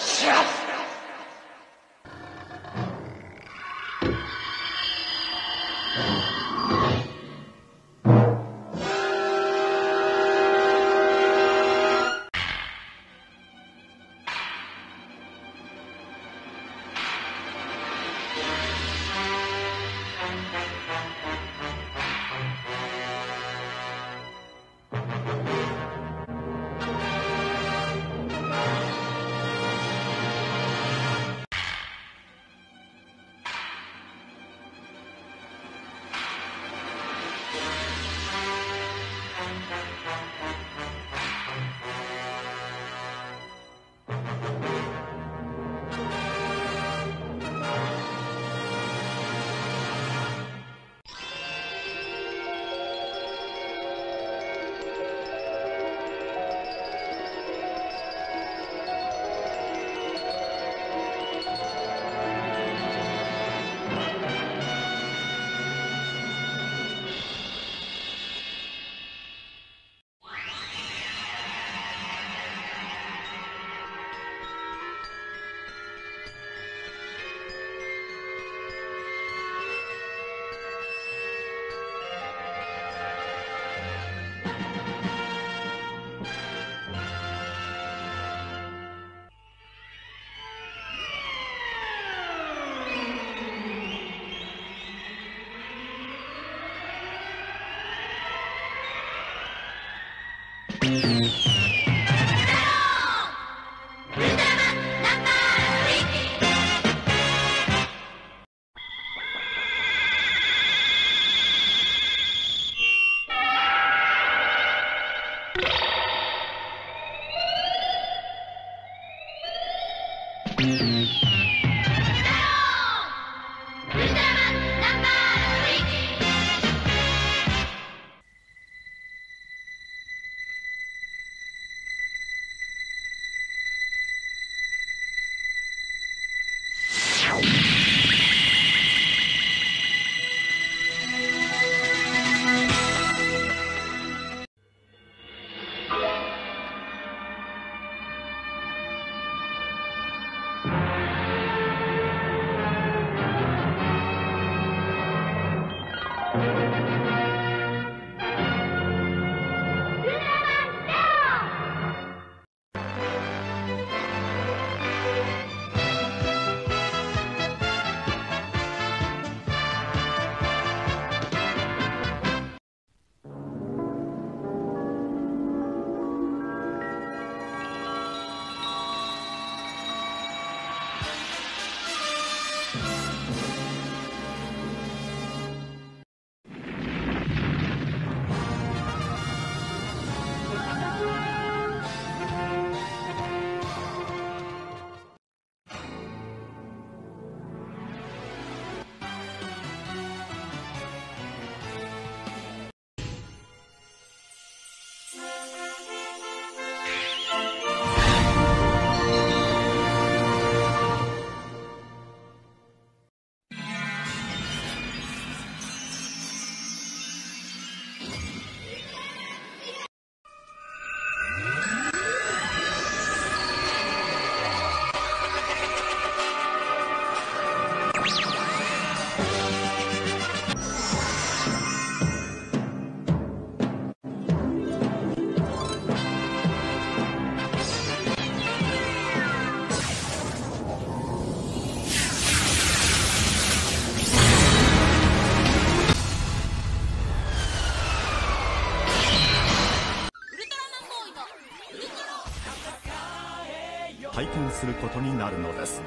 Shut up! することになるのです。